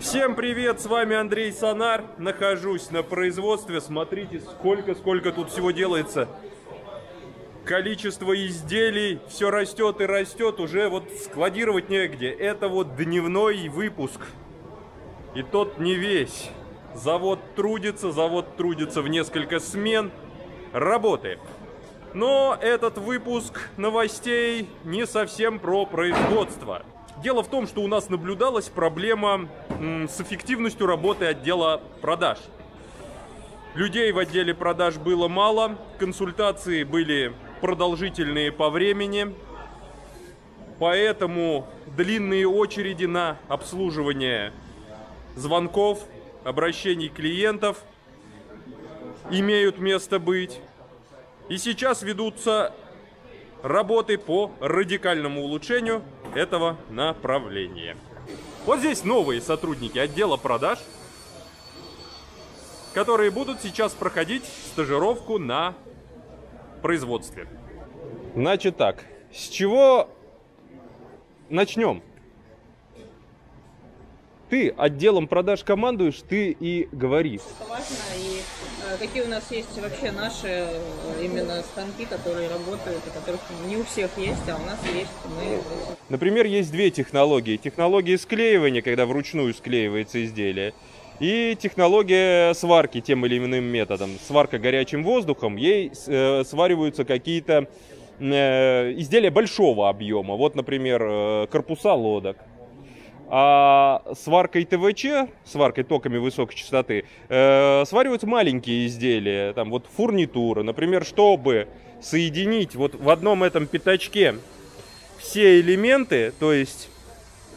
Всем привет, с вами Андрей Сонар. Нахожусь на производстве. Смотрите, сколько-сколько тут всего делается. Количество изделий все растет и растет. Уже вот складировать негде. Это вот дневной выпуск. И тот не весь. Завод трудится, завод трудится в несколько смен. Работает. Но этот выпуск новостей не совсем про производство. Дело в том, что у нас наблюдалась проблема с эффективностью работы отдела продаж. Людей в отделе продаж было мало, консультации были продолжительные по времени, поэтому длинные очереди на обслуживание звонков, обращений клиентов имеют место быть. И сейчас ведутся работы по радикальному улучшению этого направления. Вот здесь новые сотрудники отдела продаж, которые будут сейчас проходить стажировку на производстве. Значит так, с чего начнем? Ты отделом продаж командуешь, ты и говори. Это важно, и э, какие у нас есть вообще наши э, именно станки, которые работают, и которых не у всех есть, а у нас есть. Мы... Например, есть две технологии. Технология склеивания, когда вручную склеивается изделие, и технология сварки тем или иным методом. Сварка горячим воздухом, ей э, свариваются какие-то изделия большого объема. Вот, например, корпуса лодок а сваркой ТВЧ, сваркой токами высокой частоты, э, свариваются маленькие изделия, там вот фурнитура, например, чтобы соединить вот в одном этом пятачке все элементы, то есть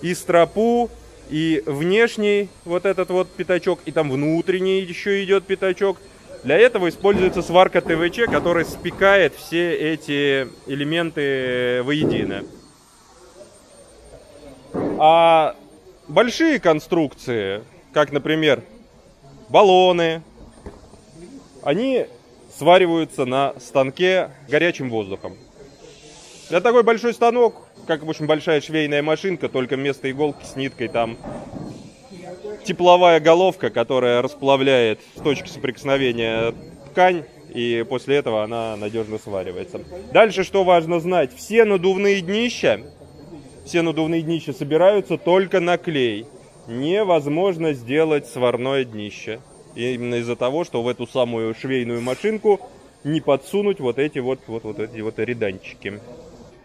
и стропу, и внешний вот этот вот пятачок, и там внутренний еще идет пятачок. Для этого используется сварка ТВЧ, которая спекает все эти элементы воедино. А большие конструкции, как, например, баллоны, они свариваются на станке горячим воздухом. Для такой большой станок, как, в общем, большая швейная машинка, только вместо иголки с ниткой там тепловая головка, которая расплавляет с точки соприкосновения ткань, и после этого она надежно сваривается. Дальше что важно знать? Все надувные днища все надувные днища собираются только на клей. Невозможно сделать сварное днище. Именно из-за того, что в эту самую швейную машинку не подсунуть вот эти вот, вот, вот эти вот реданчики.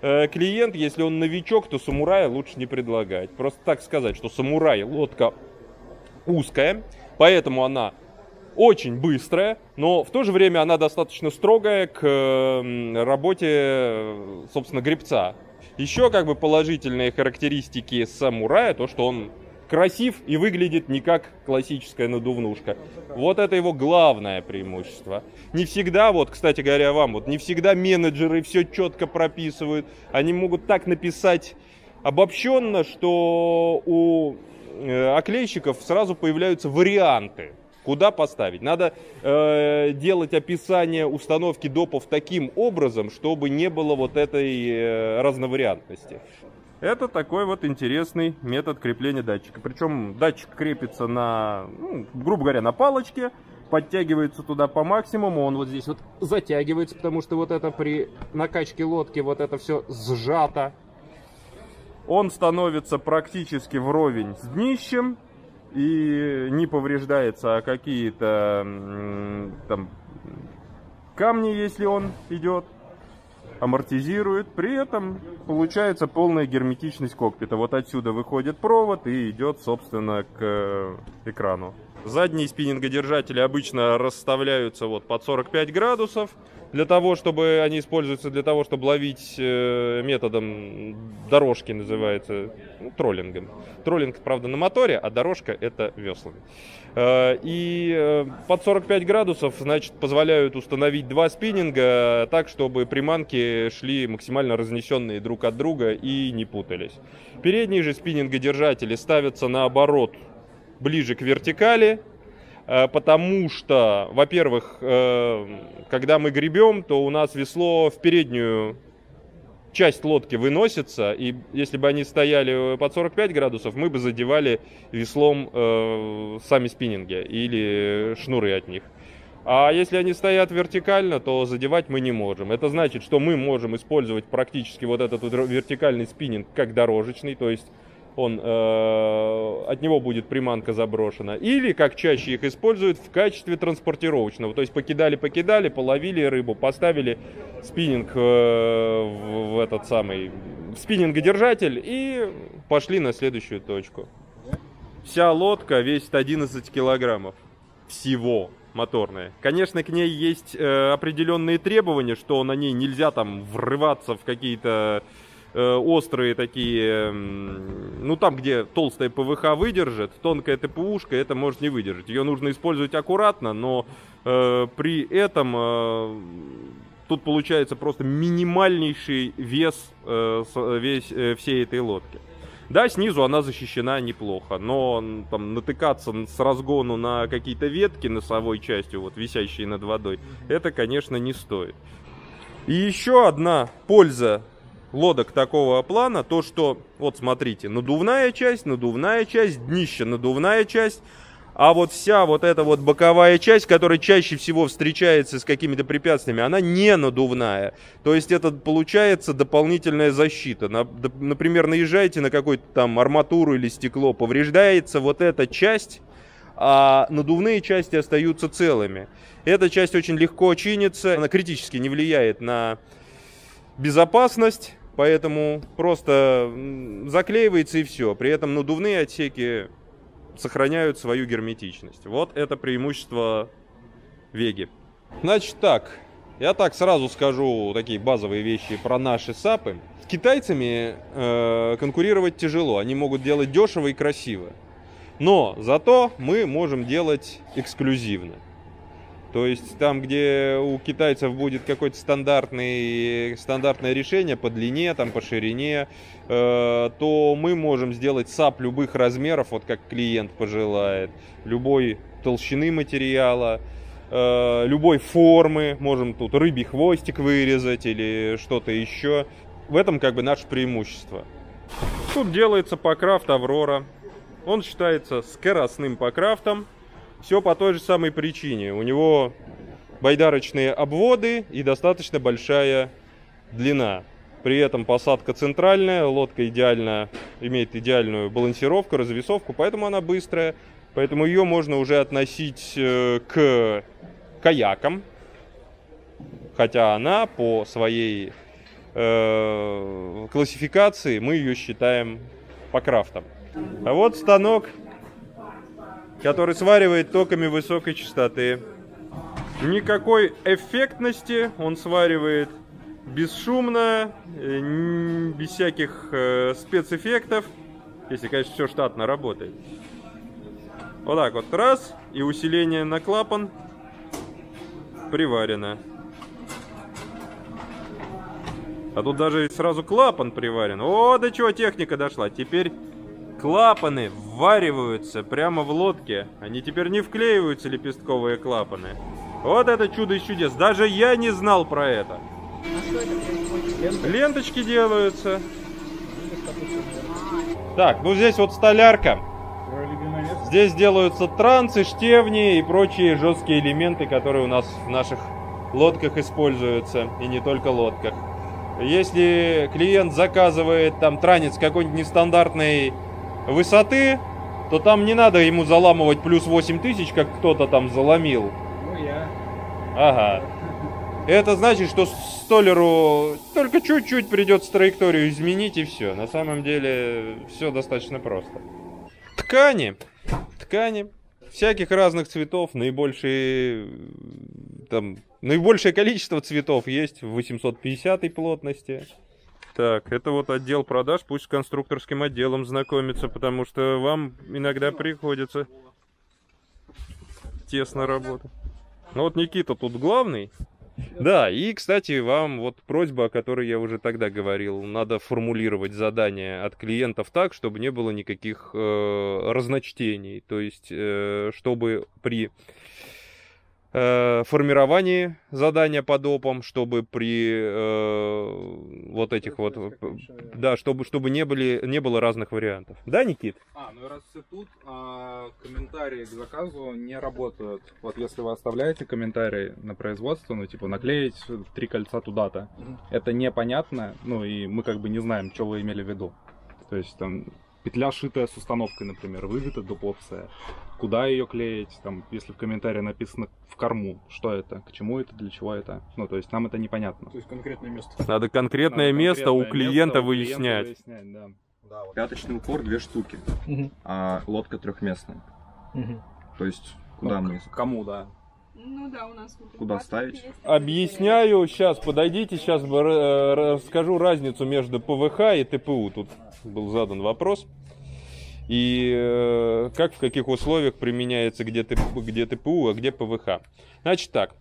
Э, клиент, если он новичок, то самурая лучше не предлагать. Просто так сказать, что самурай лодка узкая, поэтому она очень быстрая, но в то же время она достаточно строгая к работе, собственно, гребца. Еще как бы положительные характеристики самурая, то что он красив и выглядит не как классическая надувнушка. Вот это его главное преимущество. Не всегда, вот, кстати говоря, вам, вот не всегда менеджеры все четко прописывают. Они могут так написать обобщенно, что у э, оклейщиков сразу появляются варианты куда поставить. Надо э, делать описание установки допов таким образом, чтобы не было вот этой э, разновариантности. Это такой вот интересный метод крепления датчика. Причем датчик крепится на, ну, грубо говоря, на палочке, подтягивается туда по максимуму, он вот здесь вот затягивается, потому что вот это при накачке лодки вот это все сжато. Он становится практически вровень с днищем, и не повреждается а какие-то там камни, если он идет, амортизирует. При этом получается полная герметичность кокпита. Вот отсюда выходит провод и идет, собственно, к экрану. Задние спиннингодержатели обычно расставляются вот под 45 градусов для того, чтобы они используются для того, чтобы ловить э, методом дорожки, называется, ну, троллингом. Троллинг, правда, на моторе, а дорожка это веслами. Э, и э, под 45 градусов, значит, позволяют установить два спиннинга так, чтобы приманки шли максимально разнесенные друг от друга и не путались. Передние же спиннингодержатели ставятся наоборот, ближе к вертикали, Э, потому что, во-первых, э, когда мы гребем, то у нас весло в переднюю часть лодки выносится, и если бы они стояли под 45 градусов, мы бы задевали веслом э, сами спиннинги или шнуры от них. А если они стоят вертикально, то задевать мы не можем. Это значит, что мы можем использовать практически вот этот вертикальный спиннинг как дорожечный, то есть он, э, от него будет приманка заброшена. Или, как чаще их используют, в качестве транспортировочного. То есть покидали-покидали, половили рыбу, поставили спиннинг э, в, в этот самый спиннингодержатель и пошли на следующую точку. Вся лодка весит 11 килограммов. Всего моторная. Конечно, к ней есть э, определенные требования, что на ней нельзя там врываться в какие-то острые такие, э, ну там, где толстая ПВХ выдержит, тонкая ТПУшка это может не выдержать. Ее нужно использовать аккуратно, но э, при этом э, тут получается просто минимальнейший вес э, весь, э, всей этой лодки. Да, снизу она защищена неплохо, но там натыкаться с разгону на какие-то ветки носовой частью, вот висящие над водой, это, конечно, не стоит. И еще одна польза лодок такого плана, то что, вот смотрите, надувная часть, надувная часть, днище, надувная часть, а вот вся вот эта вот боковая часть, которая чаще всего встречается с какими-то препятствиями, она не надувная. То есть это получается дополнительная защита. Например, наезжаете на какую-то там арматуру или стекло, повреждается вот эта часть, а надувные части остаются целыми. Эта часть очень легко чинится, она критически не влияет на безопасность, поэтому просто заклеивается и все. При этом надувные отсеки сохраняют свою герметичность. Вот это преимущество Веги. Значит так, я так сразу скажу такие базовые вещи про наши САПы. С китайцами э, конкурировать тяжело, они могут делать дешево и красиво. Но зато мы можем делать эксклюзивно. То есть там, где у китайцев будет какое-то стандартное решение по длине, там, по ширине, э, то мы можем сделать САП любых размеров, вот как клиент пожелает, любой толщины материала, э, любой формы, можем тут рыбий хвостик вырезать или что-то еще. В этом как бы наше преимущество. Тут делается покрафт Аврора. Он считается скоростным покрафтом, все по той же самой причине. У него байдарочные обводы и достаточно большая длина. При этом посадка центральная, лодка идеально имеет идеальную балансировку, развесовку, поэтому она быстрая. Поэтому ее можно уже относить э, к каякам, хотя она по своей э, классификации мы ее считаем по крафтам. А вот станок который сваривает токами высокой частоты. Никакой эффектности, он сваривает бесшумно, э, без всяких э, спецэффектов, если, конечно, все штатно работает. Вот так вот, раз, и усиление на клапан приварено. А тут даже сразу клапан приварен. О, до чего техника дошла. Теперь Клапаны ввариваются прямо в лодке. Они теперь не вклеиваются, лепестковые клапаны. Вот это чудо из чудес. Даже я не знал про это. Ленточки делаются. Так, ну здесь вот столярка. Здесь делаются трансы, штевни и прочие жесткие элементы, которые у нас в наших лодках используются. И не только лодках. Если клиент заказывает там транец какой-нибудь нестандартный высоты, то там не надо ему заламывать плюс 8 тысяч, как кто-то там заломил. Ну я. Ага. Это значит, что столеру только чуть-чуть придется траекторию изменить и все. На самом деле все достаточно просто. Ткани. Ткани. Всяких разных цветов. Наибольшие там, наибольшее количество цветов есть в 850 плотности. Так, это вот отдел продаж, пусть с конструкторским отделом знакомится, потому что вам иногда приходится тесно работать. Ну вот Никита тут главный. Да, и, кстати, вам вот просьба, о которой я уже тогда говорил, надо формулировать задания от клиентов так, чтобы не было никаких э, разночтений, то есть, э, чтобы при формировании задания по допам, чтобы при э, вот этих вот, да, чтобы, чтобы не, были, не было разных вариантов. Да, Никит? А, ну и раз все тут, а, комментарии к заказу не работают. Вот если вы оставляете комментарий на производство, ну типа наклеить три кольца туда-то, это непонятно, ну и мы как бы не знаем, что вы имели в виду. То есть там петля шитая с установкой, например, выбита опция. Куда ее клеить? Там, если в комментарии написано в корму, что это, к чему это, для чего это. Ну, то есть нам это непонятно. То есть конкретное место. Надо конкретное Надо место конкретное у клиента место, выяснять. У клиента выяснять да. Да, вот. Пяточный упор две штуки, угу. а лодка трехместная. Угу. То есть куда ну, мы? Кому, да. Ну да, у нас Куда ставить? Объясняю, сейчас подойдите, сейчас э, расскажу разницу между ПВХ и ТПУ. Тут был задан вопрос. И э, как, в каких условиях применяется где, ТП, где ТПУ, а где ПВХ. Значит так.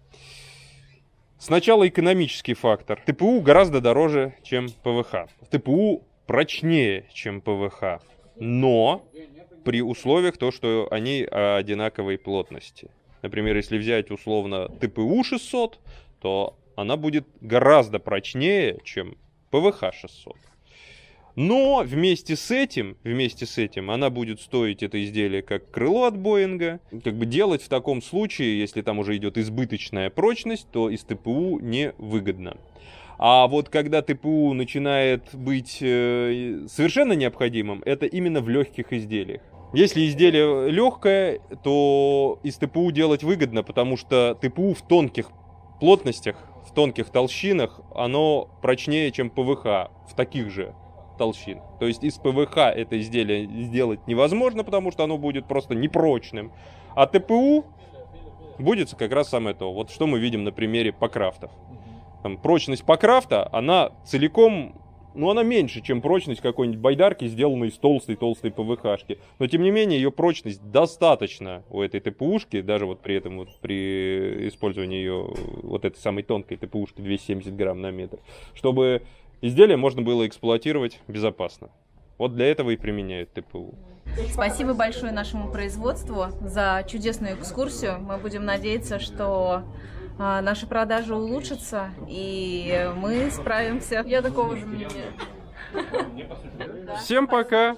Сначала экономический фактор. ТПУ гораздо дороже, чем ПВХ. ТПУ прочнее, чем ПВХ. Но при условиях то, что они одинаковой плотности. Например, если взять условно ТПУ 600, то она будет гораздо прочнее, чем ПВХ 600. Но вместе с этим, вместе с этим, она будет стоить это изделие как крыло от Боинга. Как бы делать в таком случае, если там уже идет избыточная прочность, то из ТПУ невыгодно. А вот когда ТПУ начинает быть э, совершенно необходимым, это именно в легких изделиях. Если изделие легкое, то из ТПУ делать выгодно, потому что ТПУ в тонких плотностях, в тонких толщинах, оно прочнее, чем ПВХ в таких же толщин. То есть из ПВХ это изделие сделать невозможно, потому что оно будет просто непрочным. А ТПУ будет как раз самое то. Вот что мы видим на примере покрафтов. Там, прочность покрафта, она целиком, ну она меньше, чем прочность какой-нибудь байдарки, сделанной из толстой-толстой ПВХшки. Но тем не менее ее прочность достаточно у этой ТПУшки, даже вот при этом вот при использовании ее вот этой самой тонкой ТПУшки 270 грамм на метр, чтобы изделие можно было эксплуатировать безопасно. Вот для этого и применяют ТПУ. Спасибо большое нашему производству за чудесную экскурсию. Мы будем надеяться, что а, наши продажи улучшатся, и мы справимся. Я такого же мнения. Всем пока!